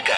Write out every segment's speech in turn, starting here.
ДК.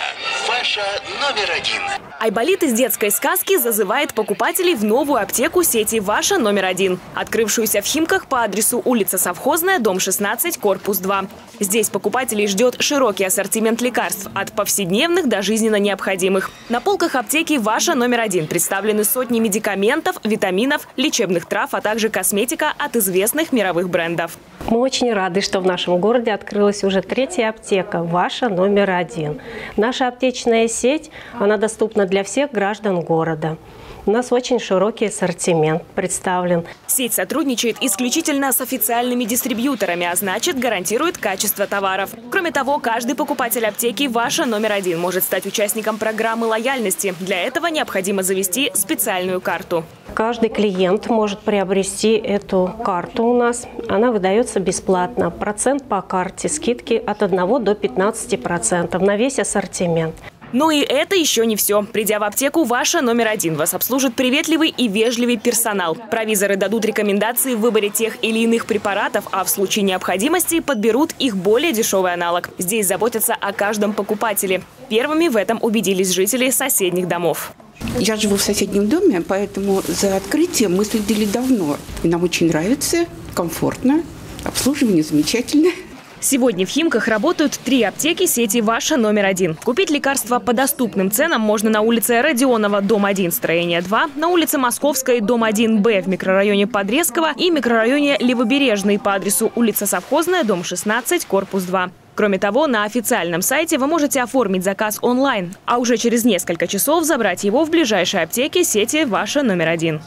Ваша номер один. Айболит из детской сказки зазывает покупателей в новую аптеку сети «Ваша номер один», открывшуюся в Химках по адресу улица Совхозная, дом 16, корпус 2. Здесь покупателей ждет широкий ассортимент лекарств, от повседневных до жизненно необходимых. На полках аптеки «Ваша номер один» представлены сотни медикаментов, витаминов, лечебных трав, а также косметика от известных мировых брендов. Мы очень рады, что в нашем городе открылась уже третья аптека «Ваша номер один». Наша аптечная сеть, она доступна для всех граждан города. У нас очень широкий ассортимент представлен. Сеть сотрудничает исключительно с официальными дистрибьюторами, а значит гарантирует качество товаров. Кроме того, каждый покупатель аптеки «Ваша номер один» может стать участником программы лояльности. Для этого необходимо завести специальную карту. Каждый клиент может приобрести эту карту у нас. Она выдается бесплатно. Процент по карте, скидки от 1 до 15 процентов на весь ассортимент. Ну и это еще не все. Придя в аптеку, ваша номер один вас обслужит приветливый и вежливый персонал. Провизоры дадут рекомендации в выборе тех или иных препаратов, а в случае необходимости подберут их более дешевый аналог. Здесь заботятся о каждом покупателе. Первыми в этом убедились жители соседних домов. Я живу в соседнем доме, поэтому за открытием мы следили давно. нам очень нравится, комфортно, обслуживание замечательное. Сегодня в Химках работают три аптеки сети «Ваша номер один». Купить лекарства по доступным ценам можно на улице Родионова, дом 1, строение 2, на улице Московской, дом 1Б в микрорайоне Подрезково и микрорайоне Левобережный по адресу улица Совхозная, дом 16, корпус 2. Кроме того, на официальном сайте вы можете оформить заказ онлайн, а уже через несколько часов забрать его в ближайшей аптеке сети «Ваша номер один».